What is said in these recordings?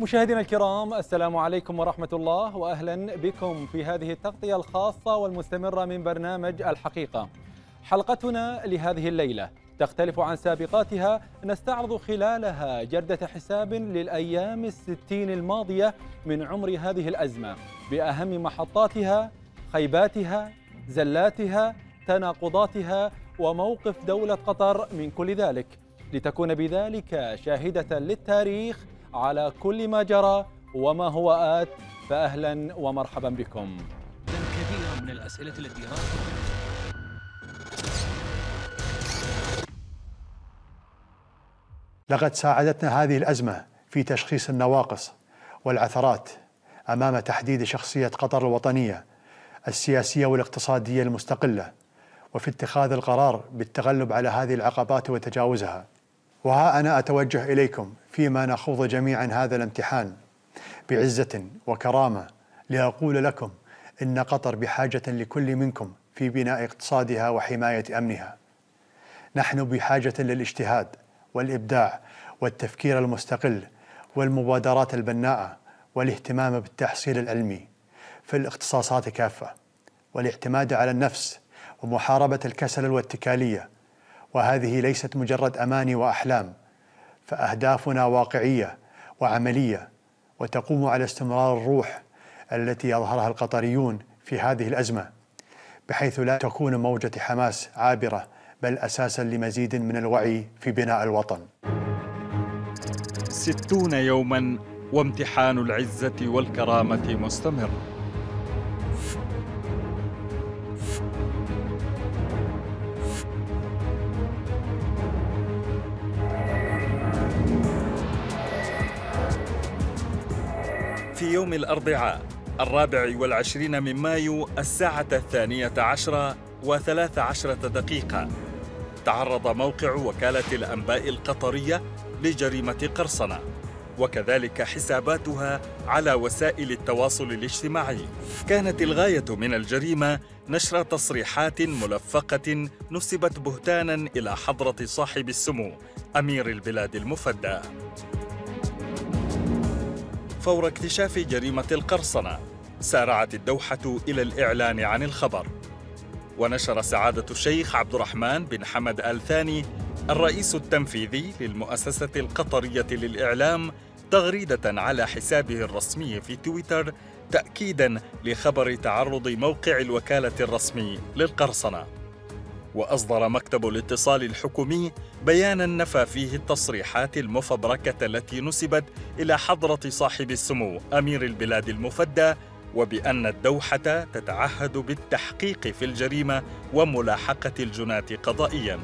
مشاهدينا الكرام السلام عليكم ورحمة الله وأهلا بكم في هذه التغطية الخاصة والمستمرة من برنامج الحقيقة. حلقتنا لهذه الليلة تختلف عن سابقاتها نستعرض خلالها جردة حساب للأيام الستين الماضية من عمر هذه الأزمة بأهم محطاتها خيباتها زلاتها تناقضاتها وموقف دولة قطر من كل ذلك. لتكون بذلك شاهدة للتاريخ على كل ما جرى وما هو آت فأهلا ومرحبا بكم. كثيرة من الأسئلة التي لقد ساعدتنا هذه الأزمة في تشخيص النواقص والعثرات أمام تحديد شخصية قطر الوطنية السياسية والاقتصادية المستقلة وفي اتخاذ القرار بالتغلب على هذه العقبات وتجاوزها. وها أنا أتوجه إليكم فيما نخوض جميعا هذا الامتحان بعزة وكرامة لأقول لكم إن قطر بحاجة لكل منكم في بناء اقتصادها وحماية أمنها. نحن بحاجة للاجتهاد والإبداع والتفكير المستقل والمبادرات البناءة والاهتمام بالتحصيل العلمي في الاختصاصات كافة والاعتماد على النفس ومحاربة الكسل والاتكالية وهذه ليست مجرد أماني وأحلام فأهدافنا واقعية وعملية وتقوم على استمرار الروح التي يظهرها القطريون في هذه الأزمة بحيث لا تكون موجة حماس عابرة بل أساسا لمزيد من الوعي في بناء الوطن. ستون يوما وامتحان العزة والكرامة مستمر. في يوم الأربعاء الرابع والعشرين من مايو الساعة الثانية عشرة وثلاث عشرة دقيقة تعرض موقع وكالة الأنباء القطرية لجريمة قرصنة وكذلك حساباتها على وسائل التواصل الاجتماعي. كانت الغاية من الجريمة نشر تصريحات ملفقة نسبت بهتانا إلى حضرة صاحب السمو أمير البلاد المفدى. فور اكتشاف جريمة القرصنة سارعت الدوحة إلى الإعلان عن الخبر. ونشر سعادة الشيخ عبد الرحمن بن حمد آل ثاني الرئيس التنفيذي للمؤسسة القطرية للإعلام تغريدة على حسابه الرسمي في تويتر تأكيداً لخبر تعرض موقع الوكالة الرسمي للقرصنة. وأصدر مكتب الاتصال الحكومي بياناً نفى فيه التصريحات المفبركة التي نسبت إلى حضرة صاحب السمو أمير البلاد المفدى وبأن الدوحة تتعهد بالتحقيق في الجريمة وملاحقة الجناة قضائياً.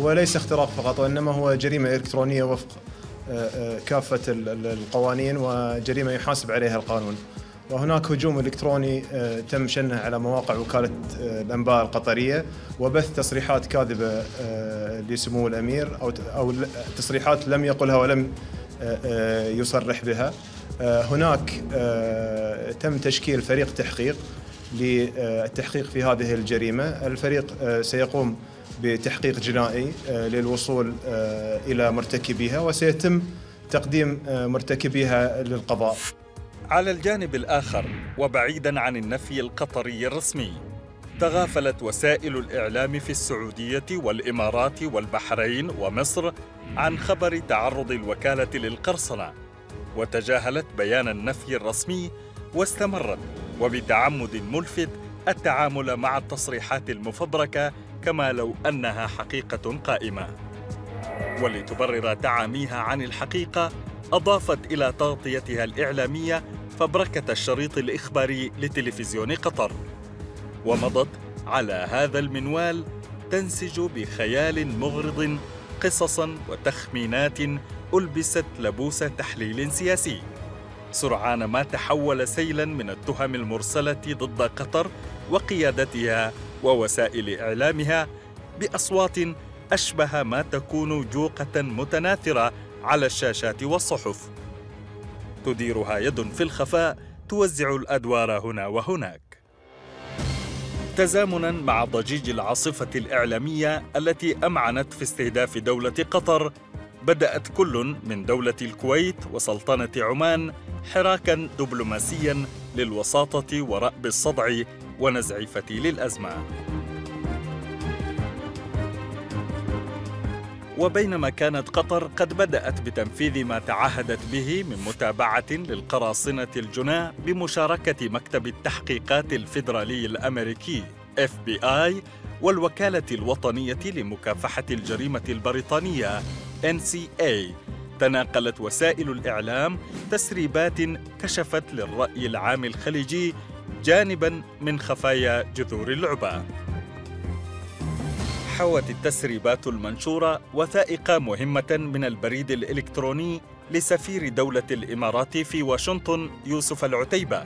هو ليس اختراق فقط وإنما هو جريمة إلكترونية وفق آه، آه، كافة القوانين وجريمة يحاسب عليها القانون وهناك هجوم إلكتروني آه، تم شنه على مواقع وكالة الأنباء القطرية وبث تصريحات كاذبة لسمو الأمير أو أو تصريحات لم يقلها ولم يصرح بها. هناك تم تشكيل فريق تحقيق للتحقيق في هذه الجريمة. الفريق سيقوم بتحقيق جنائي آه، للوصول آه، إلى مرتكبيها وسيتم تقديم آه، مرتكبيها للقضاء. على الجانب الآخر وبعيدا عن النفي القطري الرسمي تغافلت وسائل الإعلام في السعودية والإمارات والبحرين ومصر عن خبر تعرض الوكالة للقرصنة وتجاهلت بيان النفي الرسمي واستمرت وبتعمد ملفت التعامل مع التصريحات المفبركة كما لو أنها حقيقة قائمة. ولتبرر تعاميها عن الحقيقة أضافت إلى تغطيتها الإعلامية فبركة الشريط الإخباري لتلفزيون قطر. ومضت على هذا المنوال تنسج بخيال مغرض قصصا وتخمينات ألبست لبوس تحليل سياسي. سرعان ما تحول سيلا من التهم المرسلة ضد قطر وقيادتها ووسائل إعلامها بأصوات أشبه ما تكون جوقة متناثرة على الشاشات والصحف. تديرها يد في الخفاء توزع الأدوار هنا وهناك. تزامنا مع ضجيج العاصفة الإعلامية التي أمعنت في استهداف دولة قطر بدأت كل من دولة الكويت وسلطنة عمان حراكا دبلوماسيا للوساطة ورأب الصدع ونزع فتيل الازمه وبينما كانت قطر قد بدأت بتنفيذ ما تعهدت به من متابعة للقراصنة الجناة بمشاركة مكتب التحقيقات الفيدرالي الأمريكي FBI والوكالة الوطنية لمكافحة الجريمة البريطانية NCA تناقلت وسائل الإعلام تسريبات كشفت للرأي العام الخليجي جانبا من خفايا جذور اللعبة. حوت التسريبات المنشورة وثائق مهمة من البريد الإلكتروني لسفير دولة الإمارات في واشنطن يوسف العتيبة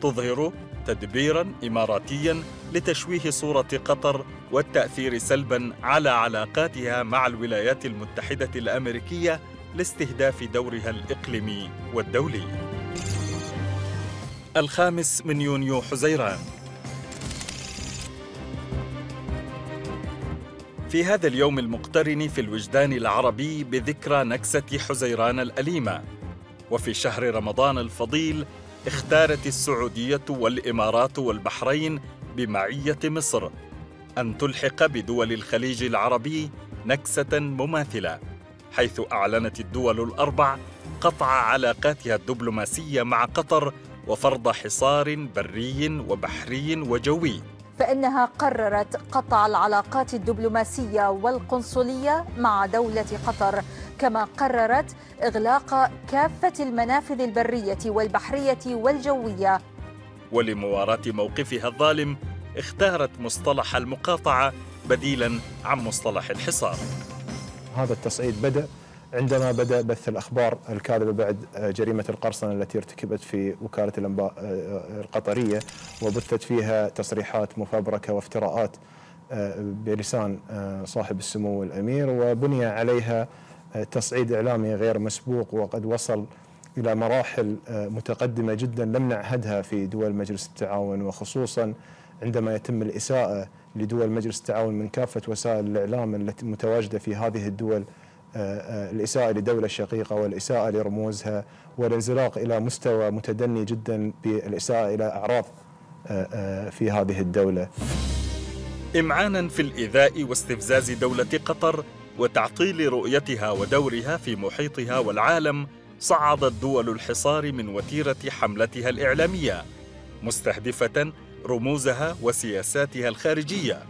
تظهر تدبيرا إماراتيا لتشويه صورة قطر والتأثير سلبا على علاقاتها مع الولايات المتحدة الأمريكية لاستهداف دورها الإقليمي والدولي. الخامس من يونيو حزيران في هذا اليوم المقترن في الوجدان العربي بذكرى نكسة حزيران الأليمة. وفي شهر رمضان الفضيل اختارت السعودية والإمارات والبحرين بمعية مصر أن تلحق بدول الخليج العربي نكسة مماثلة حيث أعلنت الدول الأربع قطع علاقاتها الدبلوماسية مع قطر وفرض حصار بري وبحري وجوي. فإنها قررت قطع العلاقات الدبلوماسية والقنصلية مع دولة قطر كما قررت إغلاق كافة المنافذ البرية والبحرية والجوية. ولمواراة موقفها الظالم اختارت مصطلح المقاطعة بديلا عن مصطلح الحصار. هذا التصعيد بدأ عندما بدأ بث الأخبار الكاذبة بعد جريمة القرصنة التي ارتكبت في وكالة الأنباء القطرية وبثت فيها تصريحات مفبركة وافتراءات بلسان صاحب السمو الأمير وبني عليها تصعيد إعلامي غير مسبوق وقد وصل إلى مراحل متقدمة جدا لم نعهدها في دول مجلس التعاون وخصوصا عندما يتم الإساءة لدول مجلس التعاون من كافة وسائل الإعلام التي متواجدة في هذه الدول الإساءة لدولة الشقيقة والإساءة لرموزها والانزلاق إلى مستوى متدني جدا بالإساءة إلى أعراض في هذه الدولة. إمعانا في الإيذاء واستفزاز دولة قطر وتعطيل رؤيتها ودورها في محيطها والعالم صعدت دول الحصار من وتيرة حملتها الإعلامية مستهدفة رموزها وسياساتها الخارجية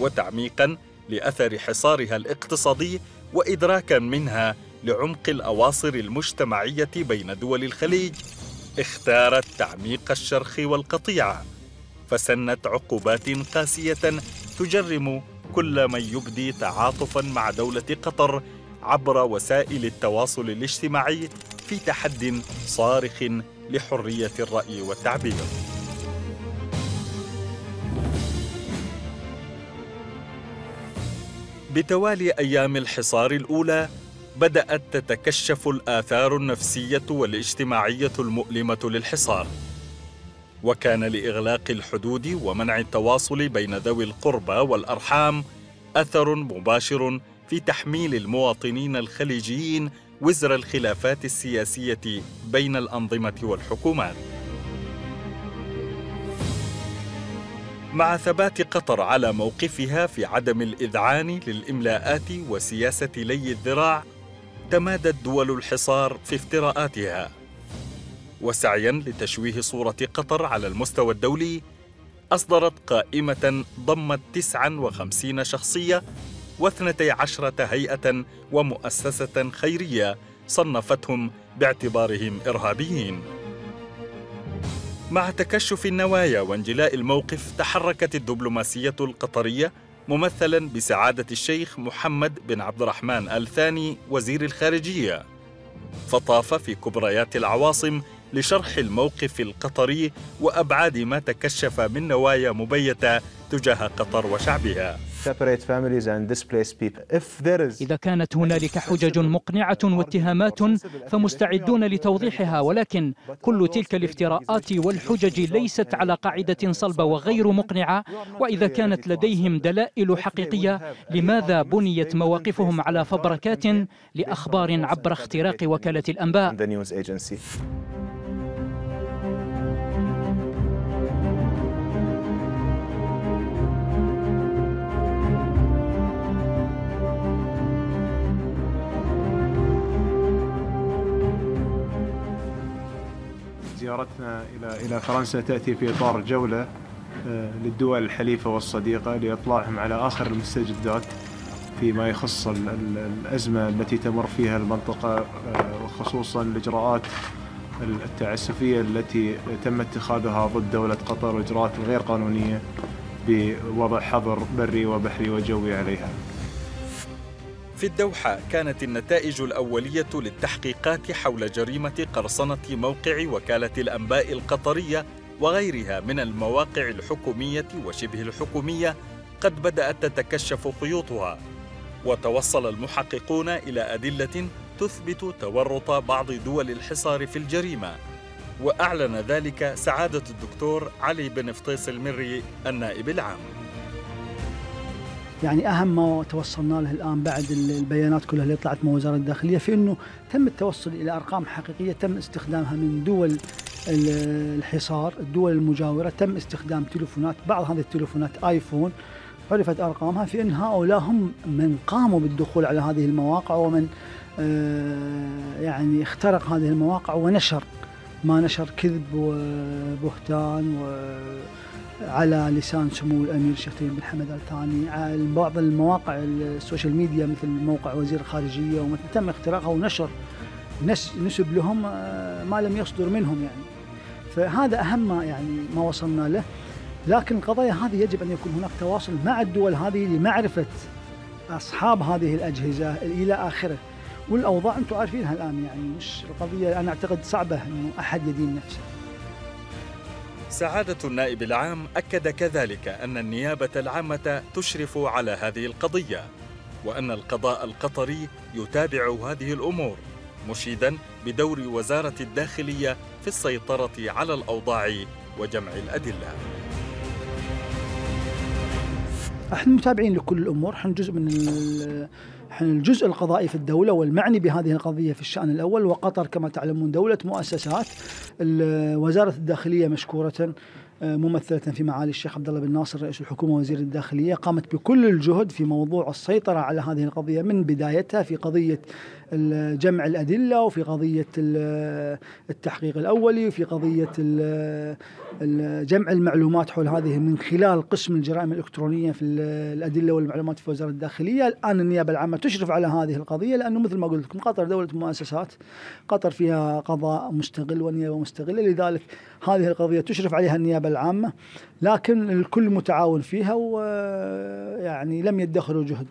وتعميقا لأثر حصارها الاقتصادي وإدراكا منها لعمق الأواصر المجتمعية بين دول الخليج اختارت تعميق الشرخ والقطيعة فسنت عقوبات قاسية تجرم كل من يبدي تعاطفا مع دولة قطر عبر وسائل التواصل الاجتماعي في تحد صارخ لحرية الرأي والتعبير. بتوالي أيام الحصار الأولى بدأت تتكشف الآثار النفسية والاجتماعية المؤلمة للحصار. وكان لإغلاق الحدود ومنع التواصل بين ذوي القربى والأرحام أثر مباشر في تحميل المواطنين الخليجيين وزر الخلافات السياسية بين الأنظمة والحكومات. مع ثبات قطر على موقفها في عدم الإذعان للإملاءات وسياسة لي الذراع تمادت دول الحصار في افتراءاتها. وسعيا لتشويه صورة قطر على المستوى الدولي أصدرت قائمة ضمت 59 شخصية واثنتي عشرة هيئة ومؤسسة خيرية صنفتهم باعتبارهم إرهابيين. مع تكشف النوايا وانجلاء الموقف تحركت الدبلوماسية القطرية ممثلا بسعادة الشيخ محمد بن عبد الرحمن آل ثاني وزير الخارجية. فطاف في كبريات العواصم لشرح الموقف القطري وأبعاد ما تكشف من نوايا مبيتة تجاه قطر وشعبها. إذا كانت هنالك حجج مقنعة واتهامات فمستعدون لتوضيحها ولكن كل تلك الافتراءات والحجج ليست على قاعدة صلبة وغير مقنعة. وإذا كانت لديهم دلائل حقيقية لماذا بنيت مواقفهم على فبركات لأخبار عبر اختراق وكالة الأنباء؟ زيارتنا إلى إلى فرنسا تأتي في إطار جولة آه، للدول الحليفة والصديقة لإطلاعهم على آخر المستجدات فيما يخص ال- ال- الأزمة التي تمر فيها المنطقة آه، وخصوصا الإجراءات التعسفية التي تم اتخاذها ضد دولة قطر وإجراءات الغير قانونية بوضع حظر بري وبحري وجوي عليها. في الدوحة كانت النتائج الأولية للتحقيقات حول جريمة قرصنة موقع وكالة الأنباء القطرية وغيرها من المواقع الحكومية وشبه الحكومية قد بدأت تتكشف خيوطها وتوصل المحققون إلى أدلة تثبت تورط بعض دول الحصار في الجريمة. وأعلن ذلك سعادة الدكتور علي بن فطيس المري النائب العام. يعني أهم ما توصلنا له الآن بعد البيانات كلها اللي طلعت من وزارة الداخلية في إنه تم التوصل إلى أرقام حقيقية تم استخدامها من دول ال- الحصار، الدول المجاورة، تم استخدام تليفونات، بعض هذه التليفونات iPhone عرفت أرقامها في إن هؤلاء هم من قاموا بالدخول على هذه المواقع ومن آه، يعني اخترق هذه المواقع ونشر ما نشر كذب وبهتان و على لسان سمو الامير الشيخ تميم بن حمد ال ثاني على بعض المواقع ال social media مثل موقع وزير الخارجية ومثل تم اختراقها ونشر نس نسب لهم آه، ما لم يصدر منهم يعني. فهذا أهم ما يعني ما وصلنا له. لكن القضايا هذه يجب أن يكون هناك تواصل مع الدول هذه لمعرفة أصحاب هذه الأجهزة إلى آخره. والأوضاع أنتم عارفينها الآن يعني مش القضية أنا أعتقد صعبة إنه أحد يدين نفسه. سعادة النائب العام أكد كذلك أن النيابة العامة تشرف على هذه القضية وأن القضاء القطري يتابع هذه الأمور مشيدا بدور وزارة الداخلية في السيطرة على الأوضاع وجمع الأدلة. إحنا متابعين لكل الأمور إحنا جزء من إحنا الجزء القضائي في الدولة والمعني بهذه القضية في الشأن الأول وقطر كما تعلمون دولة مؤسسات. ال- وزارة الداخلية مشكورة آه، ممثلة في معالي الشيخ عبد الله بن ناصر رئيس الحكومة وزير الداخلية قامت بكل الجهد في موضوع السيطرة على هذه القضية من بدايتها في قضية ال- جمع الأدلة وفي قضية ال- التحقيق الأولي وفي ال- جمع المعلومات حول هذه من خلال قسم الجرائم الإلكترونية في ال- الأدلة والمعلومات في وزارة الداخلية، الآن النيابة العامة تشرف على هذه القضية لأنه مثل ما قلت لكم قطر دولة مؤسسات، قطر فيها قضاء مستقل ونيابة مستقلة لذلك هذه القضية تشرف عليها النيابة العامة لكن الكل متعاون فيها ويعني لم يدخروا جهد.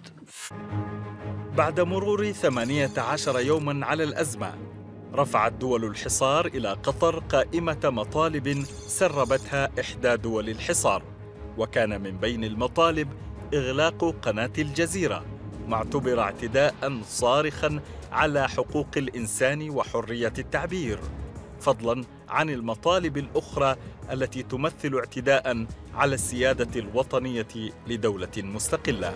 بعد مرور 18 يوما على الأزمة رفعت دول الحصار إلى قطر قائمة مطالب سربتها إحدى دول الحصار وكان من بين المطالب إغلاق قناة الجزيرة معتبر اعتداء صارخا على حقوق الإنسان وحرية التعبير فضلا عن المطالب الأخرى التي تمثل اعتداء على السيادة الوطنية لدولة مستقلة.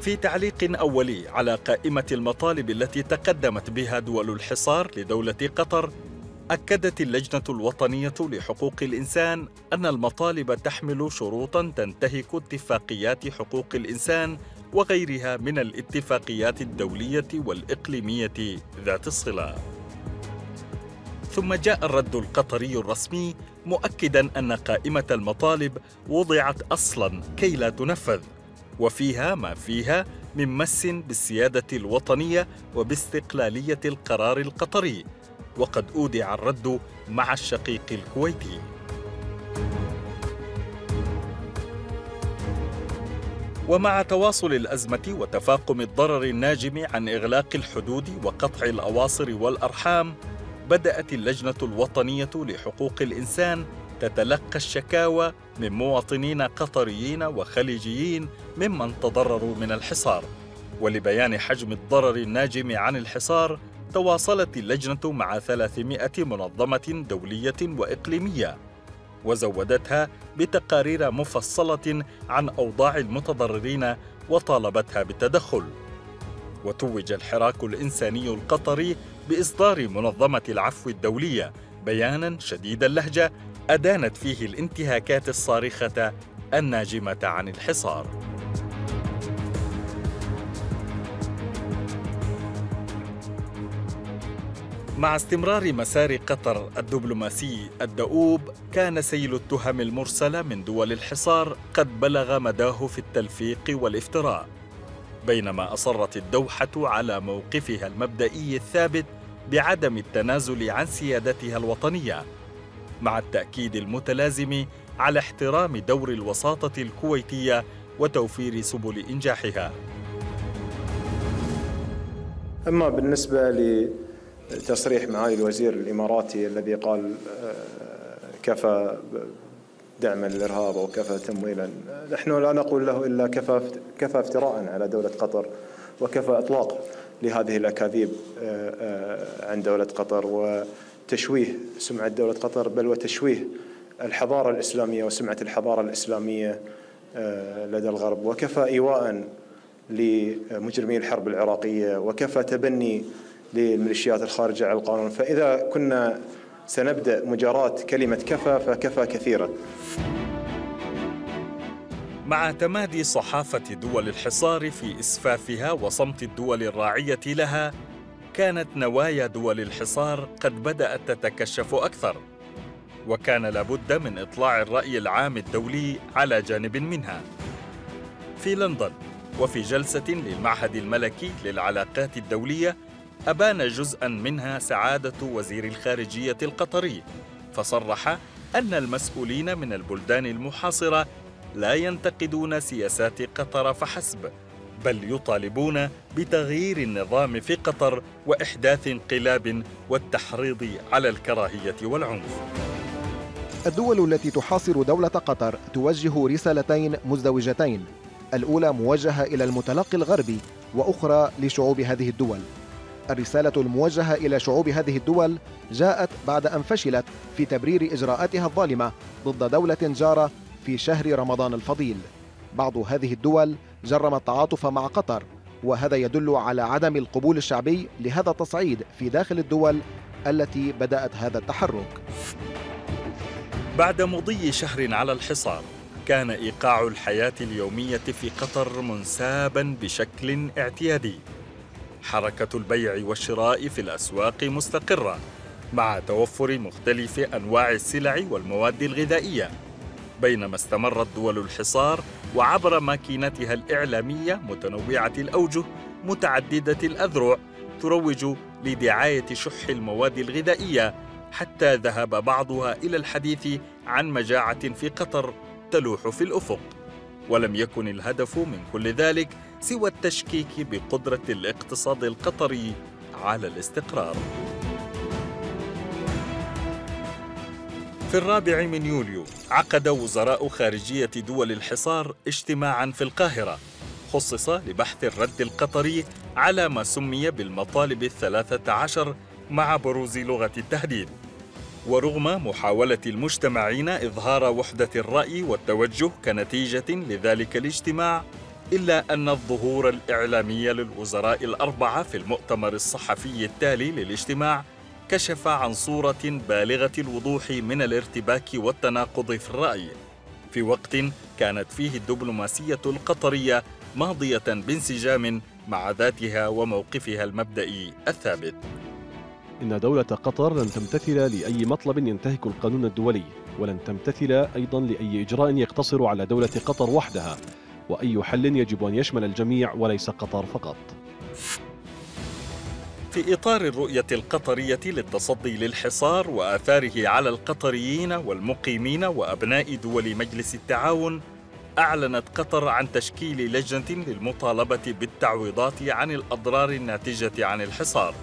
في تعليق أولي على قائمة المطالب التي تقدمت بها دول الحصار لدولة قطر أكدت اللجنة الوطنية لحقوق الإنسان أن المطالب تحمل شروطا تنتهك اتفاقيات حقوق الإنسان وغيرها من الاتفاقيات الدولية والإقليمية ذات الصلة. ثم جاء الرد القطري الرسمي مؤكدا أن قائمة المطالب وضعت أصلا كي لا تنفذ وفيها ما فيها من مس بالسيادة الوطنية وباستقلالية القرار القطري وقد أودع الرد مع الشقيق الكويتي. ومع تواصل الأزمة وتفاقم الضرر الناجم عن إغلاق الحدود وقطع الأواصر والأرحام بدأت اللجنة الوطنية لحقوق الإنسان تتلقى الشكاوى من مواطنين قطريين وخليجيين ممن تضرروا من الحصار. ولبيان حجم الضرر الناجم عن الحصار تواصلت اللجنة مع 300 منظمة دولية وإقليمية. وزودتها بتقارير مفصلة عن أوضاع المتضررين وطالبتها بالتدخل. وتوج الحراك الإنساني القطري بإصدار منظمة العفو الدولية بيانا شديد اللهجة أدانت فيه الانتهاكات الصارخة الناجمة عن الحصار. مع استمرار مسار قطر الدبلوماسي الدؤوب كان سيل التهم المرسله من دول الحصار قد بلغ مداه في التلفيق والافتراء. بينما أصرت الدوحة على موقفها المبدئي الثابت بعدم التنازل عن سيادتها الوطنية. مع التأكيد المتلازم على احترام دور الوساطة الكويتية وتوفير سبل إنجاحها. أما بالنسبة تصريح معالي الوزير الإماراتي الذي قال آه، كفى دعما للارهاب أو كفى تمويلا نحن لا نقول له إلا كفى كفى افتراء على دولة قطر وكفى إطلاق لهذه الأكاذيب آه، آه، عن دولة قطر. وتشويه سمعة دولة قطر بل وتشويه الحضارة الإسلامية وسمعة الحضارة الإسلامية لدى الغرب. وكفى إيواء لمجرمي الحرب العراقية وكفى تبني للميليشيات الخارجة عن القانون. فإذا كنا سنبدأ مجاراة كلمة كفى فكفى كثيرا. مع تمادي صحافة دول الحصار في إسفافها وصمت الدول الراعية لها كانت نوايا دول الحصار قد بدأت تتكشف أكثر وكان لابد من إطلاع الرأي العام الدولي على جانب منها. في لندن وفي جلسة للمعهد الملكي للعلاقات الدولية أبان جزءا منها سعادة وزير الخارجية القطري فصرح أن المسؤولين من البلدان المحاصرة لا ينتقدون سياسات قطر فحسب. بل يطالبون بتغيير النظام في قطر وإحداث انقلاب والتحريض على الكراهية والعنف. الدول التي تحاصر دولة قطر توجه رسالتين مزدوجتين، الأولى موجهة إلى المتلقي الغربي وأخرى لشعوب هذه الدول. الرسالة الموجهة إلى شعوب هذه الدول جاءت بعد أن فشلت في تبرير إجراءاتها الظالمة ضد دولة جارة في شهر رمضان الفضيل. بعض هذه الدول جرم التعاطف مع قطر وهذا يدل على عدم القبول الشعبي لهذا التصعيد في داخل الدول التي بدأت هذا التحرك. بعد مضي شهر على الحصار كان إيقاع الحياة اليومية في قطر منسابا بشكل اعتيادي حركة البيع والشراء في الأسواق مستقرة مع توفر مختلف أنواع السلع والمواد الغذائية بينما استمرت دول الحصار وعبر ماكينتها الإعلامية متنوعة الأوجه متعددة الأذرع تروج لدعاية شح المواد الغذائية حتى ذهب بعضها إلى الحديث عن مجاعة في قطر تلوح في الأفق ولم يكن الهدف من كل ذلك سوى التشكيك بقدرة الاقتصاد القطري على الاستقرار. في الرابع من يوليو عقد وزراء خارجية دول الحصار اجتماعا في القاهرة خصص لبحث الرد القطري على ما سمي بالمطالب الثلاثة عشر مع بروز لغة التهديد. ورغم محاولة المجتمعين إظهار وحدة الرأي والتوجه كنتيجة لذلك الاجتماع إلا أن الظهور الإعلامي للوزراء الأربعة في المؤتمر الصحفي التالي للاجتماع كشف عن صورة بالغة الوضوح من الارتباك والتناقض في الرأي. في وقت كانت فيه الدبلوماسية القطرية ماضية بانسجام مع ذاتها وموقفها المبدئي الثابت. إن دولة قطر لن تمتثل لأي مطلب ينتهك القانون الدولي ولن تمتثل أيضا لأي إجراء يقتصر على دولة قطر وحدها وأي حل يجب أن يشمل الجميع وليس قطر فقط. في إطار الرؤية القطرية للتصدي للحصار وآثاره على القطريين والمقيمين وأبناء دول مجلس التعاون أعلنت قطر عن تشكيل لجنة للمطالبة بالتعويضات عن الأضرار الناتجة عن الحصار.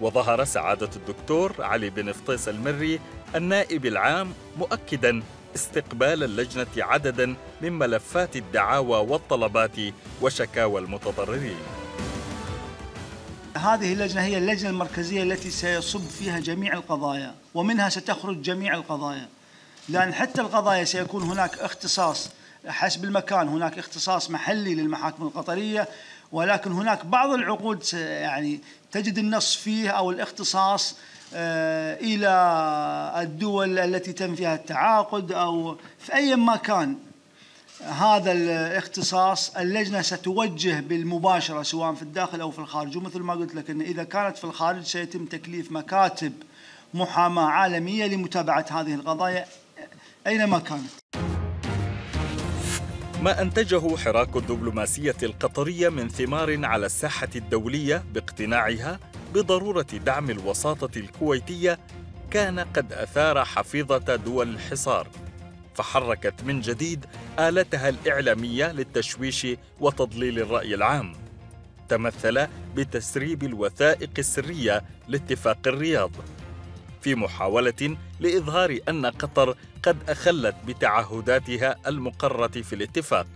وظهر سعادة الدكتور علي بن فطيس المري النائب العام مؤكدا استقبال اللجنة عددا من ملفات الدعاوى والطلبات وشكاوى المتضررين. هذه اللجنة هي اللجنة المركزية التي سيصب فيها جميع القضايا ومنها ستخرج جميع القضايا. لأن حتى القضايا سيكون هناك اختصاص حسب المكان هناك اختصاص محلي للمحاكم القطرية ولكن هناك بعض العقود يعني تجد النص فيه أو الاختصاص آه، إلى الدول التي تم فيها التعاقد أو في أي مكان. هذا الاختصاص اللجنة ستوجه بالمباشرة سواء في الداخل أو في الخارج. ومثل ما قلت لك أن إذا كانت في الخارج سيتم تكليف مكاتب محاماة عالمية لمتابعة هذه القضايا أينما كانت. ما أنتجه حراك الدبلوماسية القطرية من ثمار على الساحة الدولية باقتناعها بضرورة دعم الوساطة الكويتية كان قد أثار حفيظة دول الحصار فحركت من جديد آلتها الإعلامية للتشويش وتضليل الرأي العام. تمثل بتسريب الوثائق السرية لاتفاق الرياض. في محاولة لإظهار أن قطر قد أخلت بتعهداتها المقرة في الاتفاق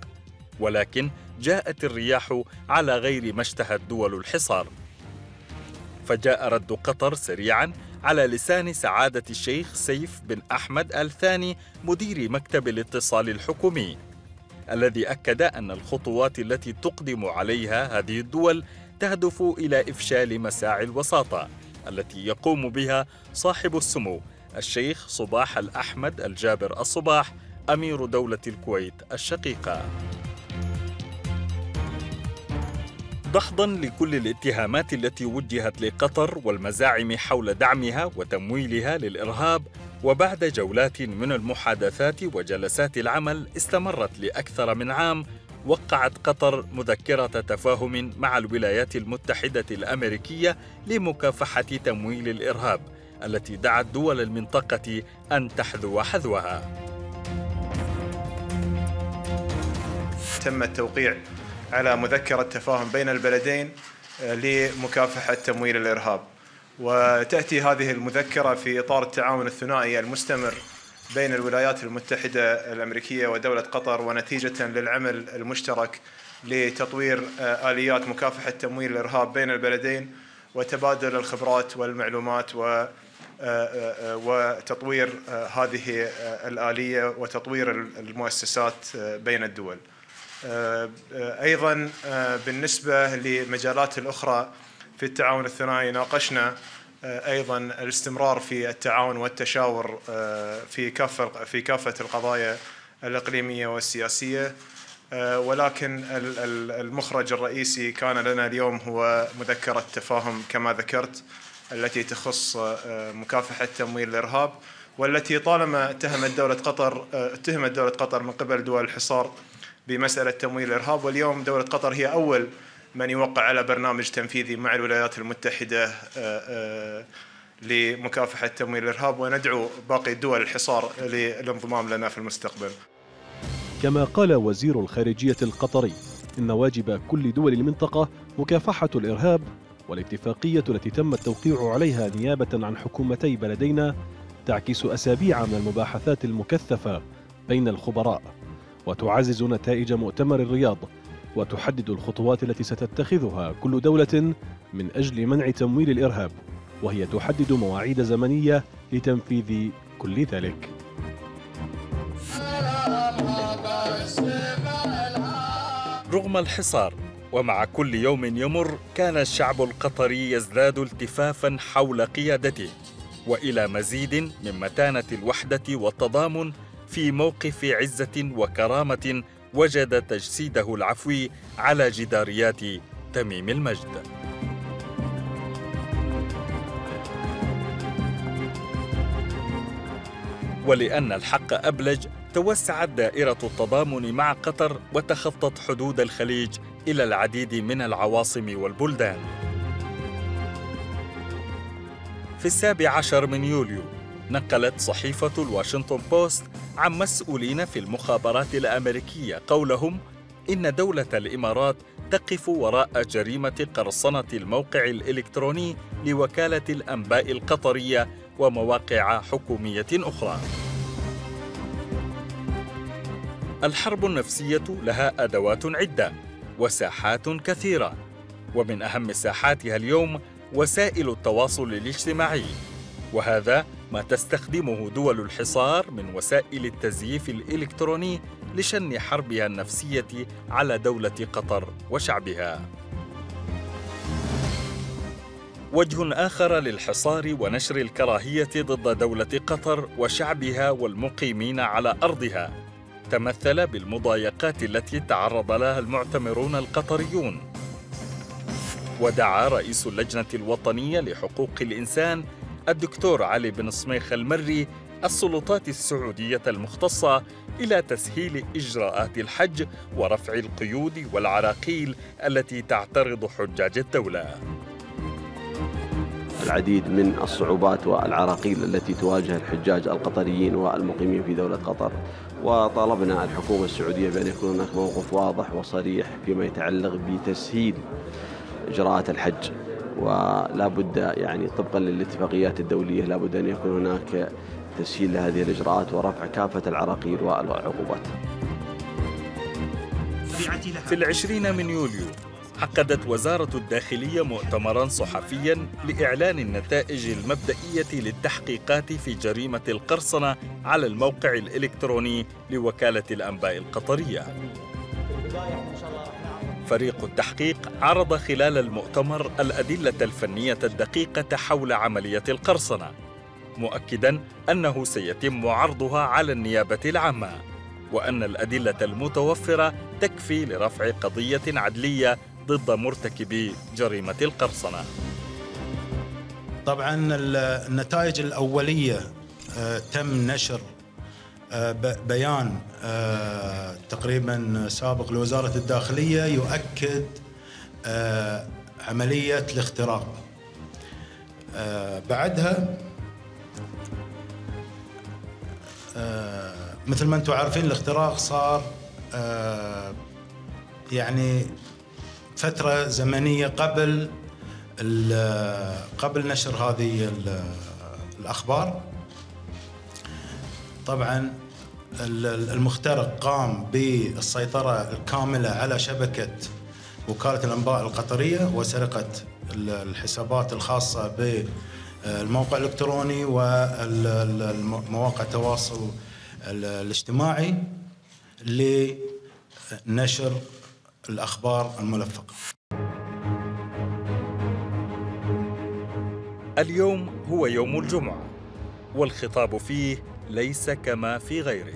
ولكن جاءت الرياح على غير ما اشتهت دول الحصار. فجاء رد قطر سريعا على لسان سعادة الشيخ سيف بن أحمد الثاني مدير مكتب الاتصال الحكومي الذي أكد أن الخطوات التي تقدم عليها هذه الدول تهدف إلى إفشال مساعي الوساطة التي يقوم بها صاحب السمو الشيخ صباح الأحمد الجابر الصباح أمير دولة الكويت الشقيقة. دحضا لكل الاتهامات التي وجهت لقطر والمزاعم حول دعمها وتمويلها للإرهاب وبعد جولات من المحادثات وجلسات العمل استمرت لأكثر من عام وقعت قطر مذكرة تفاهم مع الولايات المتحدة الأمريكية لمكافحة تمويل الإرهاب التي دعت دول المنطقة أن تحذو حذوها. تم التوقيع. على مذكرة تفاهم بين البلدين آه، لمكافحة تمويل الإرهاب. وتأتي هذه المذكرة في إطار التعاون الثنائي المستمر بين الولايات المتحدة الأمريكية ودولة قطر ونتيجة للعمل المشترك لتطوير آه، آليات مكافحة تمويل الإرهاب بين البلدين وتبادل الخبرات والمعلومات و آه، وتطوير هذه الآلية وتطوير المؤسسات بين الدول. أيضا آه، بالنسبة للمجالات الأخرى في التعاون الثنائي ناقشنا أيضا الاستمرار في التعاون والتشاور في كافة في كافة القضايا الإقليمية والسياسية. ولكن المخرج الرئيسي كان لنا اليوم هو مذكرة تفاهم كما ذكرت التي تخص مكافحة تمويل الإرهاب والتي طالما اتهمت دولة قطر اتهمت دولة قطر من قبل دول الحصار بمسألة تمويل الإرهاب واليوم دولة قطر هي أول من يوقع على برنامج تنفيذي مع الولايات المتحدة آه، آه، لمكافحة تمويل الإرهاب وندعو باقي دول الحصار للانضمام لنا في المستقبل. كما قال وزير الخارجية القطري إن واجب كل دول المنطقة مكافحة الإرهاب والاتفاقية التي تم التوقيع عليها نيابة عن حكومتي بلدينا تعكس أسابيع من المباحثات المكثفة بين الخبراء. وتعزز نتائج مؤتمر الرياض وتحدد الخطوات التي ستتخذها كل دولة من أجل منع تمويل الإرهاب وهي تحدد مواعيد زمنية لتنفيذ كل ذلك. رغم الحصار ومع كل يوم يمر كان الشعب القطري يزداد التفافا حول قيادته وإلى مزيد من متانة الوحدة والتضامن في موقف عزة وكرامة وجد تجسيده العفوي على جداريات تميم المجد. ولأن الحق أبلج توسعت دائرة التضامن مع قطر وتخطت حدود الخليج إلى العديد من العواصم والبلدان. في السابع عشر من يوليو نقلت صحيفة الواشنطن بوست عن مسؤولين في المخابرات الأمريكية قولهم إن دولة الإمارات تقف وراء جريمة قرصنة الموقع الإلكتروني لوكالة الأنباء القطرية ومواقع حكومية أخرى. الحرب النفسية لها أدوات عدة وساحات كثيرة، ومن أهم ساحاتها اليوم وسائل التواصل الاجتماعي، وهذا ما تستخدمه دول الحصار من وسائل التزييف الإلكتروني لشن حربها النفسية على دولة قطر وشعبها. وجه آخر للحصار ونشر الكراهية ضد دولة قطر وشعبها والمقيمين على أرضها تمثل بالمضايقات التي تعرض لها المعتمرون القطريون ودعا رئيس اللجنة الوطنية لحقوق الإنسان الدكتور علي بن صميخ المري السلطات السعودية المختصة إلى تسهيل إجراءات الحج ورفع القيود والعراقيل التي تعترض حجاج الدولة. العديد من الصعوبات والعراقيل التي تواجه الحجاج القطريين والمقيمين في دولة قطر وطالبنا الحكومة السعودية بأن يكون هناك موقف واضح وصريح فيما يتعلق بتسهيل إجراءات الحج ولا بد يعني طبقا للاتفاقيات الدولية لا بد أن يكون هناك تسهيل لهذه الإجراءات ورفع كافة العراقيل والعقوبات. في العشرين من يوليو عقدت وزارة الداخلية مؤتمرا صحفيا لإعلان النتائج المبدئية للتحقيقات في جريمة القرصنة على الموقع الإلكتروني لوكالة الأنباء القطرية. فريق التحقيق عرض خلال المؤتمر الأدلة الفنية الدقيقة حول عملية القرصنة مؤكدا أنه سيتم عرضها على النيابة العامة وأن الأدلة المتوفرة تكفي لرفع قضية عدلية ضد مرتكبي جريمة القرصنة. طبعا النتائج الأولية آه، تم نشر بيان آه، تقريبا سابق لوزارة الداخلية يؤكد عملية الاختراق. بعدها مثل ما أنتم عارفين الاختراق صار يعني فترة زمنية قبل قبل نشر هذه الأخبار. طبعا المخترق قام بالسيطرة الكاملة على شبكة وكالة الأنباء القطرية وسرقة الحسابات الخاصة بالموقع الإلكتروني ومواقع التواصل الاجتماعي لنشر الأخبار الملفقة. اليوم هو يوم الجمعة والخطاب فيه ليس كما في غيره.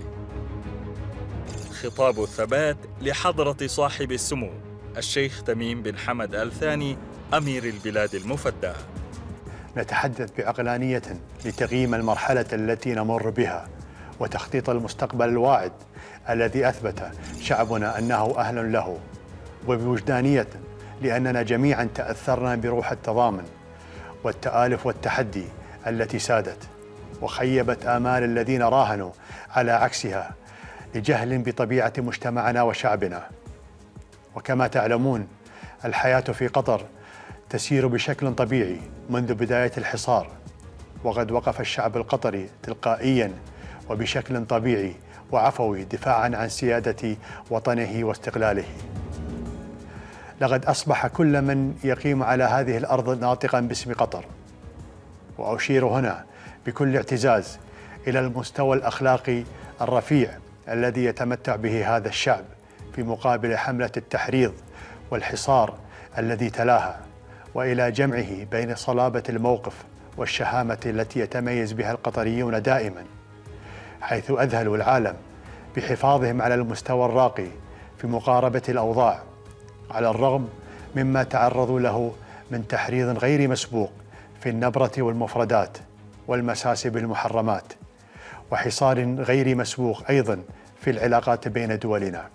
خطاب الثبات لحضرة صاحب السمو الشيخ تميم بن حمد آل ثاني أمير البلاد المفدى. نتحدث بعقلانية لتقييم المرحلة التي نمر بها وتخطيط المستقبل الواعد الذي أثبت شعبنا أنه أهل له وبوجدانية لأننا جميعا تأثرنا بروح التضامن والتآلف والتحدي التي سادت. وخيبت آمال الذين راهنوا على عكسها لجهل بطبيعة مجتمعنا وشعبنا. وكما تعلمون الحياة في قطر تسير بشكل طبيعي منذ بداية الحصار وقد وقف الشعب القطري تلقائيا وبشكل طبيعي وعفوي دفاعا عن سيادة وطنه واستقلاله. لقد أصبح كل من يقيم على هذه الأرض ناطقا باسم قطر. وأشير هنا بكل اعتزاز إلى المستوى الأخلاقي الرفيع الذي يتمتع به هذا الشعب في مقابل حملة التحريض والحصار الذي تلاها وإلى جمعه بين صلابة الموقف والشهامة التي يتميز بها القطريون دائما حيث أذهلوا العالم بحفاظهم على المستوى الراقي في مقاربة الأوضاع على الرغم مما تعرضوا له من تحريض غير مسبوق في النبرة والمفردات. والمساسب المحرمات وحصار غير مسبوق أيضا في العلاقات بين دولنا.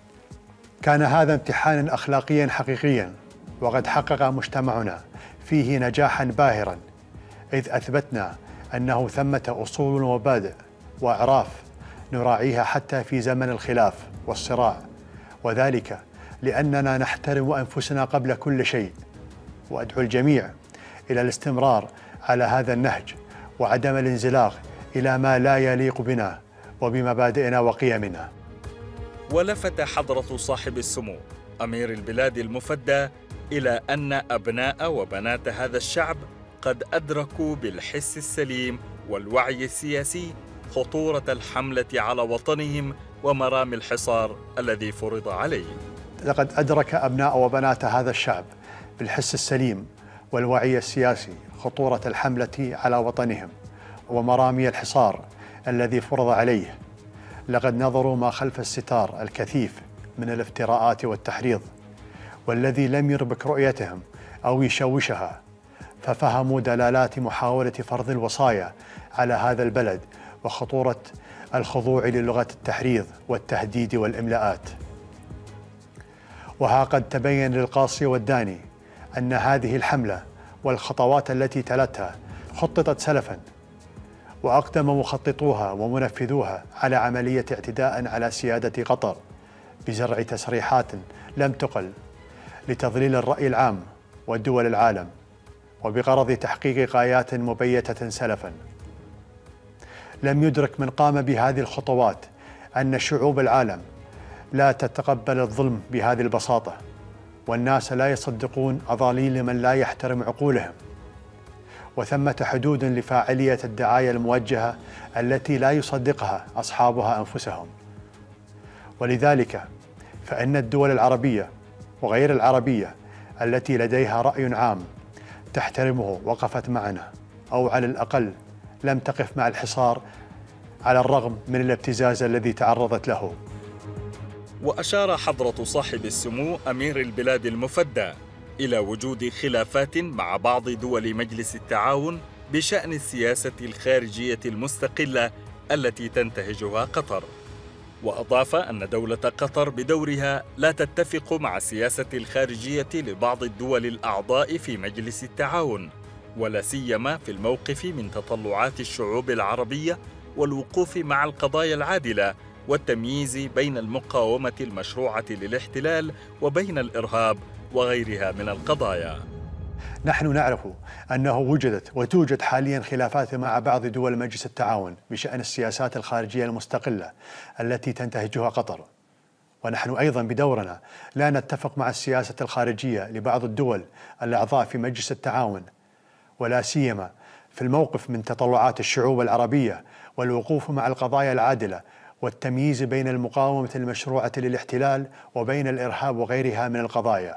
كان هذا امتحانا أخلاقيا حقيقيا وقد حقق مجتمعنا فيه نجاحا باهرا إذ أثبتنا أنه ثمة أصول ومبادئ وأعراف نراعيها حتى في زمن الخلاف والصراع. وذلك لأننا نحترم أنفسنا قبل كل شيء. وأدعو الجميع إلى الاستمرار على هذا النهج وعدم الانزلاق إلى ما لا يليق بنا وبمبادئنا وقيمنا. ولفت حضرة صاحب السمو أمير البلاد المفدى إلى أن أبناء وبنات هذا الشعب قد أدركوا بالحس السليم والوعي السياسي خطورة الحملة على وطنهم ومرام الحصار الذي فرض عليه لقد أدرك أبناء وبنات هذا الشعب بالحس السليم والوعي السياسي خطورة الحملة على وطنهم ومرامي الحصار الذي فرض عليه. لقد نظروا ما خلف الستار الكثيف من الافتراءات والتحريض والذي لم يربك رؤيتهم أو يشوشها ففهموا دلالات محاولة فرض الوصايا على هذا البلد وخطورة الخضوع للغة التحريض والتهديد والإملاءات. وها قد تبين للقاصي والداني أن هذه الحملة والخطوات التي تلتها خططت سلفا وأقدم مخططوها ومنفذوها على عملية اعتداء على سيادة قطر بزرع تسريحات لم تقل لتضليل الرأي العام ودول العالم وبغرض تحقيق غايات مبيتة سلفا. لم يدرك من قام بهذه الخطوات أن شعوب العالم لا تتقبل الظلم بهذه البساطة. والناس لا يصدقون أضاليل من لا يحترم عقولهم. وثمة حدود لفاعلية الدعاية الموجهة التي لا يصدقها أصحابها أنفسهم. ولذلك فإن الدول العربية وغير العربية التي لديها رأي عام تحترمه وقفت معنا أو على الأقل لم تقف مع الحصار على الرغم من الابتزاز الذي تعرضت له. وأشار حضرة صاحب السمو أمير البلاد المفدى إلى وجود خلافات مع بعض دول مجلس التعاون بشأن السياسة الخارجية المستقلة التي تنتهجها قطر. وأضاف أن دولة قطر بدورها لا تتفق مع السياسة الخارجية لبعض الدول الأعضاء في مجلس التعاون ولا سيما في الموقف من تطلعات الشعوب العربية والوقوف مع القضايا العادلة والتمييز بين المقاومة المشروعة للاحتلال وبين الإرهاب وغيرها من القضايا. نحن نعرف أنه وجدت وتوجد حاليا خلافات مع بعض دول مجلس التعاون بشأن السياسات الخارجية المستقلة التي تنتهجها قطر. ونحن أيضا بدورنا لا نتفق مع السياسة الخارجية لبعض الدول الأعضاء في مجلس التعاون ولا سيما في الموقف من تطلعات الشعوب العربية والوقوف مع القضايا العادلة والتمييز بين المقاومة المشروعة للاحتلال وبين الإرهاب وغيرها من القضايا.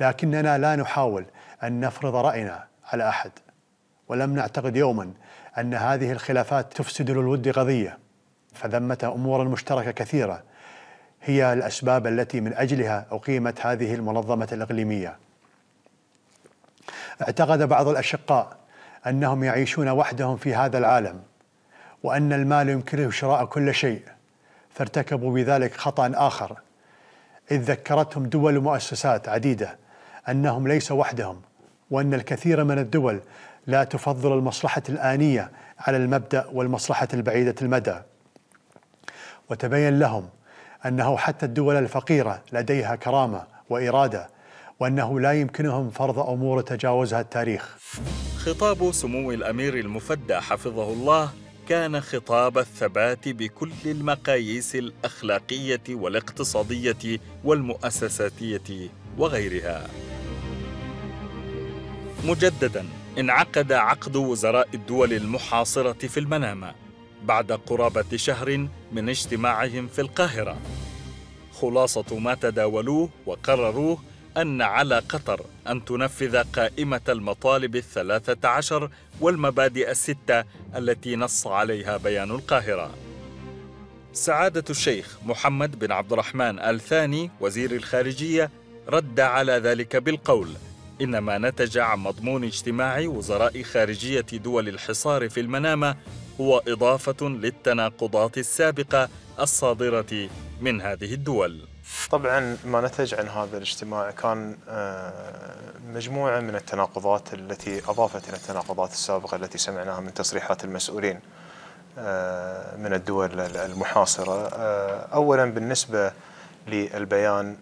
لكننا لا نحاول أن نفرض رأينا على أحد ولم نعتقد يوما أن هذه الخلافات تفسد للود قضية. فذمة أمور مشتركة كثيرة هي الأسباب التي من أجلها أقيمت هذه المنظمة الإقليمية. اعتقد بعض الأشقاء أنهم يعيشون وحدهم في هذا العالم وأن المال يمكنه شراء كل شيء فارتكبوا بذلك خطأ آخر. إذ ذكرتهم دول ومؤسسات عديدة أنهم ليسوا وحدهم وأن الكثير من الدول لا تفضل المصلحة الآنية على المبدأ والمصلحة البعيدة المدى. وتبين لهم أنه حتى الدول الفقيرة لديها كرامة وإرادة وأنه لا يمكنهم فرض أمور تجاوزها التاريخ. خطاب سمو الأمير المفدى حفظه الله كان خطاب الثبات بكل المقاييس الأخلاقية والاقتصادية والمؤسساتية وغيرها. مجددا انعقد عقد وزراء الدول المحاصرة في المنامة بعد قرابة شهر من اجتماعهم في القاهرة. خلاصة ما تداولوه وقرروه أن على قطر أن تنفذ قائمة المطالب الثلاثة عشر والمبادئ الستة التي نص عليها بيان القاهرة. سعادة الشيخ محمد بن عبد الرحمن آل ثاني وزير الخارجية رد على ذلك بالقول: إن ما نتج عن مضمون اجتماع وزراء خارجية دول الحصار في المنامة هو إضافة للتناقضات السابقة الصادرة من هذه الدول. طبعا ما نتج عن هذا الاجتماع كان مجموعة من التناقضات التي أضافت إلى التناقضات السابقة التي سمعناها من تصريحات المسؤولين من الدول المحاصرة. أولا بالنسبة للبيان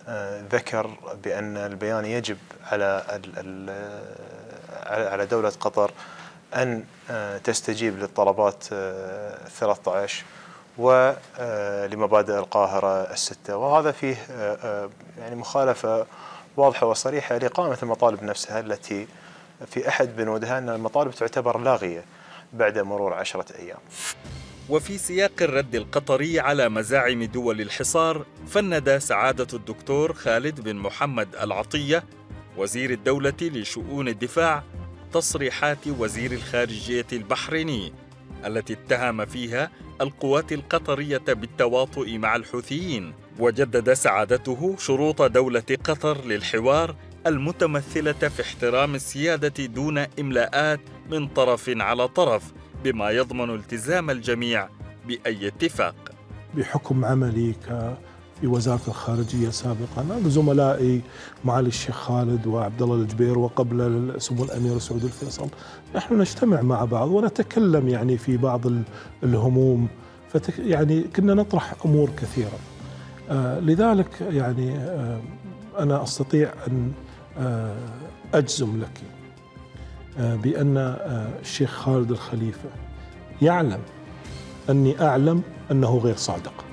ذكر بأن البيان يجب على على دولة قطر أن تستجيب للطلبات 13 ولمبادئ القاهرة الستة. وهذا فيه يعني مخالفة واضحة وصريحة لقائمة المطالب نفسها التي في أحد بنودها أن المطالب تعتبر لاغية بعد مرور عشرة أيام. وفي سياق الرد القطري على مزاعم دول الحصار فند سعادة الدكتور خالد بن محمد العطية وزير الدولة لشؤون الدفاع تصريحات وزير الخارجية البحريني التي اتهم فيها القوات القطرية بالتواطؤ مع الحوثيين وجدد سعادته شروط دولة قطر للحوار المتمثلة في احترام السيادة دون إملاءات من طرف على طرف بما يضمن التزام الجميع بأي اتفاق. بحكم عملي في وزارة الخارجية سابقا زملائي معالي الشيخ خالد وعبد الله الجبير وقبل سمو الأمير سعود الفيصل. نحن نجتمع مع بعض ونتكلم يعني في بعض الهموم فتك يعني كنا نطرح أمور كثيرة. آه لذلك يعني آه أنا أستطيع أن آه أجزم لك آه بأن آه الشيخ خالد الخليفة يعلم أني أعلم أنه غير صادق.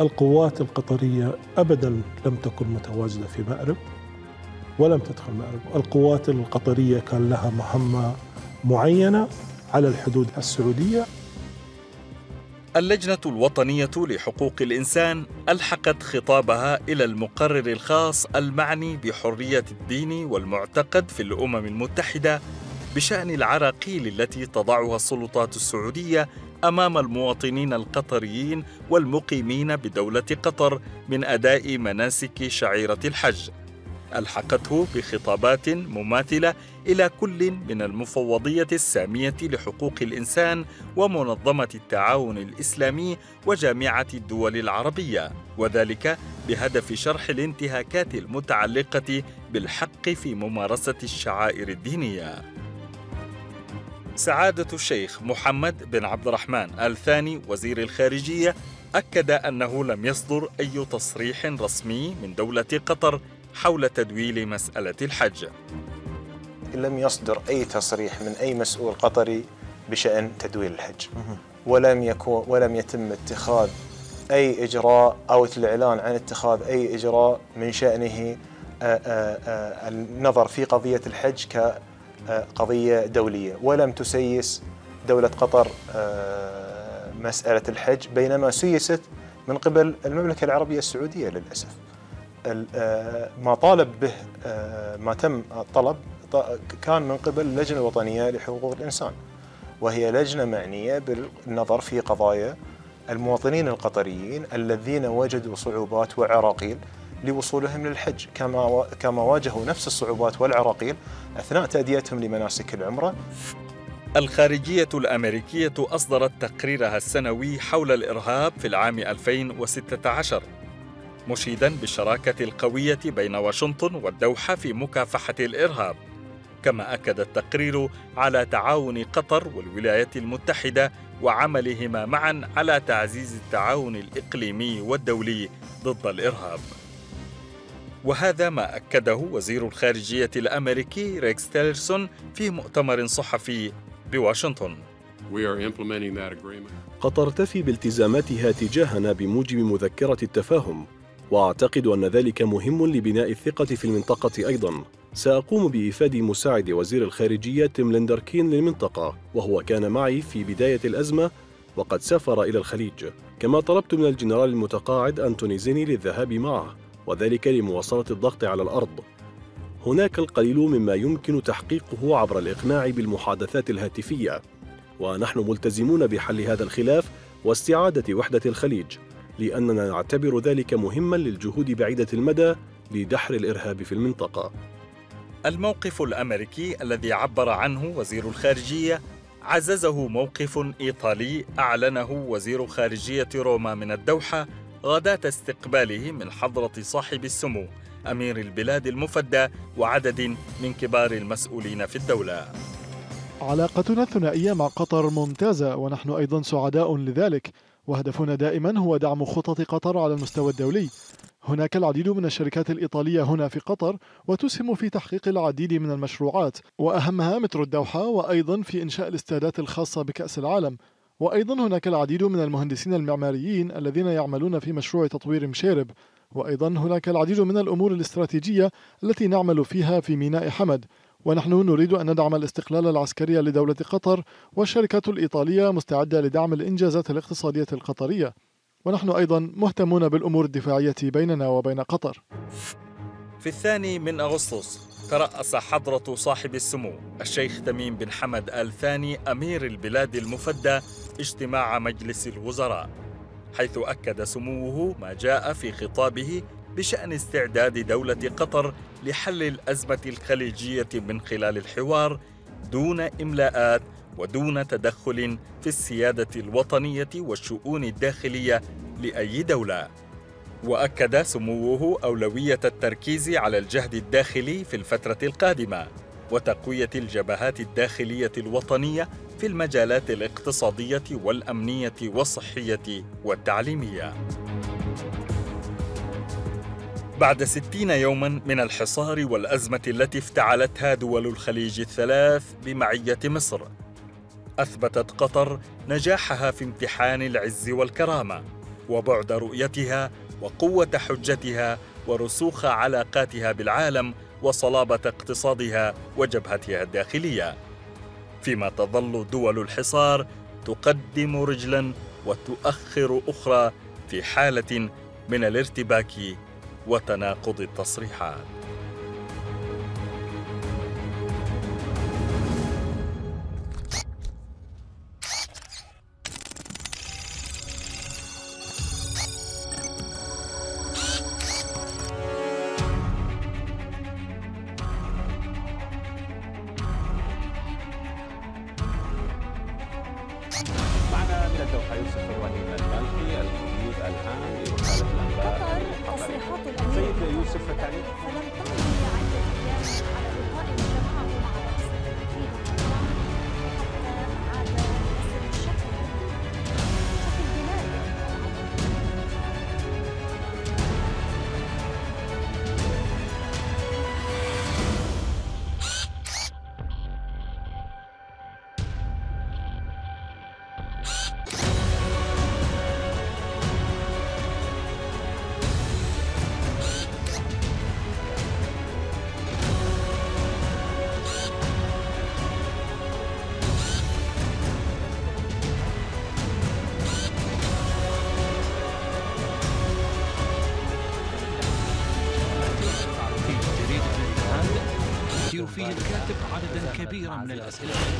القوات القطرية أبدا لم تكن متواجدة في مأرب ولم تدخل مأرب. القوات القطرية كان لها مهمة معينة على الحدود السعودية. اللجنة الوطنية لحقوق الإنسان ألحقت خطابها إلى المقرر الخاص المعني بحرية الدين والمعتقد في الأمم المتحدة بشأن العراقيل التي تضعها السلطات السعودية أمام المواطنين القطريين والمقيمين بدولة قطر من أداء مناسك شعيرة الحج. ألحقته بخطابات مماثلة إلى كل من المفوضية السامية لحقوق الإنسان ومنظمة التعاون الإسلامي وجامعة الدول العربية وذلك بهدف شرح الانتهاكات المتعلقة بالحق في ممارسة الشعائر الدينية. سعادة الشيخ محمد بن عبد الرحمن الثاني وزير الخارجية أكد أنه لم يصدر أي تصريح رسمي من دولة قطر حول تدويل مسألة الحج. لم يصدر أي تصريح من أي مسؤول قطري بشأن تدويل الحج. ولم يكون ولم يتم اتخاذ أي إجراء أو الإعلان عن اتخاذ أي إجراء من شأنه النظر في قضية الحج ك قضية دولية. ولم تسيس دولة قطر مسألة الحج بينما سيست من قبل المملكة العربية السعودية للأسف. ما طالب به ما تم الطلب كان من قبل اللجنة الوطنية لحقوق الإنسان وهي لجنة معنية بالنظر في قضايا المواطنين القطريين الذين وجدوا صعوبات وعراقيل. لوصولهم للحج كما كما واجهوا نفس الصعوبات والعراقيل أثناء تأديتهم لمناسك العمرة. الخارجية الأمريكية أصدرت تقريرها السنوي حول الإرهاب في العام 2016 مشيدا بالشراكة القوية بين واشنطن والدوحة في مكافحة الإرهاب. كما أكد التقرير على تعاون قطر والولايات المتحدة وعملهما معا على تعزيز التعاون الإقليمي والدولي ضد الإرهاب. وهذا ما أكده وزير الخارجية الأمريكي ريكس تيلرسون في مؤتمر صحفي بواشنطن. قطر تفي بالتزاماتها تجاهنا بموجب مذكرة التفاهم وأعتقد أن ذلك مهم لبناء الثقة في المنطقة أيضا. سأقوم بإفادة مساعد وزير الخارجية تيم ليندركين للمنطقة وهو كان معي في بداية الأزمة وقد سافر إلى الخليج. كما طلبت من الجنرال المتقاعد أنتوني زيني للذهاب معه. وذلك لمواصلة الضغط على الأرض. هناك القليل مما يمكن تحقيقه عبر الإقناع بالمحادثات الهاتفية، ونحن ملتزمون بحل هذا الخلاف واستعادة وحدة الخليج، لأننا نعتبر ذلك مهما للجهود بعيدة المدى لدحر الإرهاب في المنطقة. الموقف الأمريكي الذي عبر عنه وزير الخارجية عززه موقف إيطالي أعلنه وزير خارجية روما من الدوحة غداة استقباله من حضرة صاحب السمو أمير البلاد المفدى وعدد من كبار المسؤولين في الدولة. علاقتنا الثنائية مع قطر ممتازة ونحن أيضا سعداء لذلك. وهدفنا دائما هو دعم خطط قطر على المستوى الدولي. هناك العديد من الشركات الإيطالية هنا في قطر وتسهم في تحقيق العديد من المشروعات. وأهمها مترو الدوحة وأيضا في إنشاء الاستادات الخاصة بكأس العالم. وأيضا هناك العديد من المهندسين المعماريين الذين يعملون في مشروع تطوير مشيرب وأيضا هناك العديد من الأمور الاستراتيجية التي نعمل فيها في ميناء حمد. ونحن نريد أن ندعم الاستقلال العسكري لدولة قطر والشركات الإيطالية مستعدة لدعم الإنجازات الاقتصادية القطرية. ونحن أيضا مهتمون بالأمور الدفاعية بيننا وبين قطر. في الثاني من أغسطس ترأس حضرة صاحب السمو الشيخ تميم بن حمد آل ثاني أمير البلاد المفدى اجتماع مجلس الوزراء حيث أكد سموه ما جاء في خطابه بشأن استعداد دولة قطر لحل الأزمة الخليجية من خلال الحوار دون إملاءات ودون تدخل في السيادة الوطنية والشؤون الداخلية لأي دولة. وأكد سموه أولوية التركيز على الجهد الداخلي في الفترة القادمة وتقوية الجبهات الداخلية الوطنية في المجالات الاقتصادية والأمنية والصحية والتعليمية. بعد ستين يوما من الحصار والأزمة التي افتعلتها دول الخليج الثلاث بمعية مصر أثبتت قطر نجاحها في امتحان العز والكرامة وبعد رؤيتها وقوة حجتها ورسوخ علاقاتها بالعالم وصلابة اقتصادها وجبهتها الداخلية. فيما تظل دول الحصار تقدم رجلا وتؤخر أخرى في حالة من الارتباك وتناقض التصريحات. جريدة الاتحاد يثير فيه الكاتب عددا كبيرا من الأسئلة والإضافة